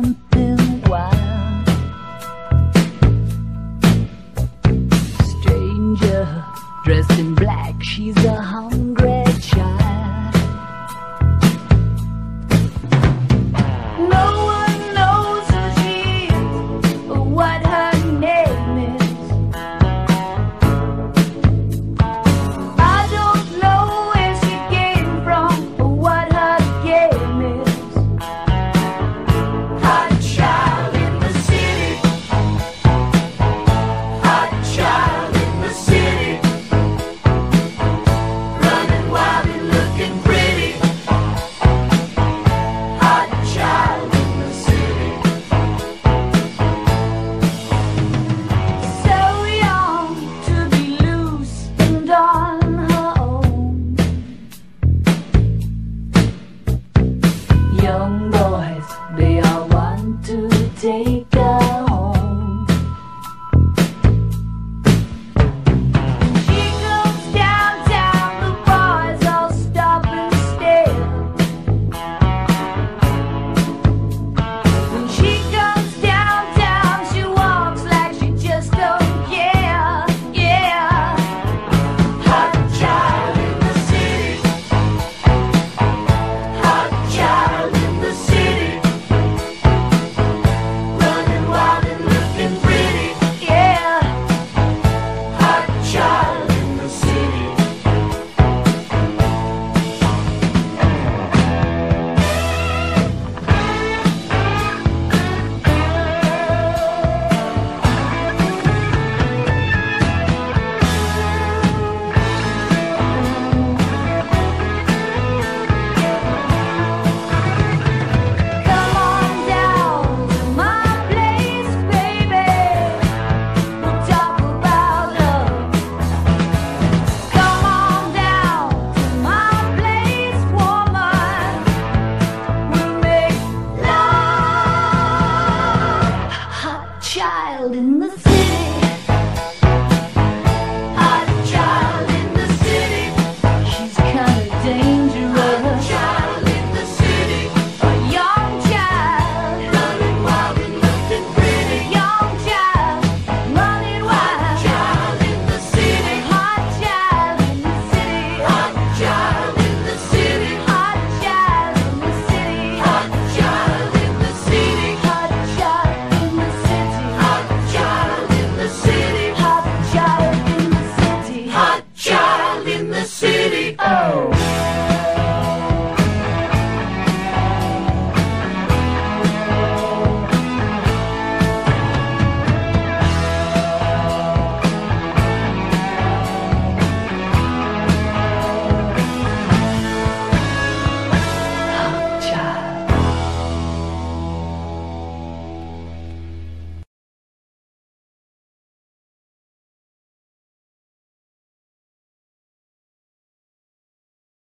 something wild. Stranger dressed in black, she's a hum.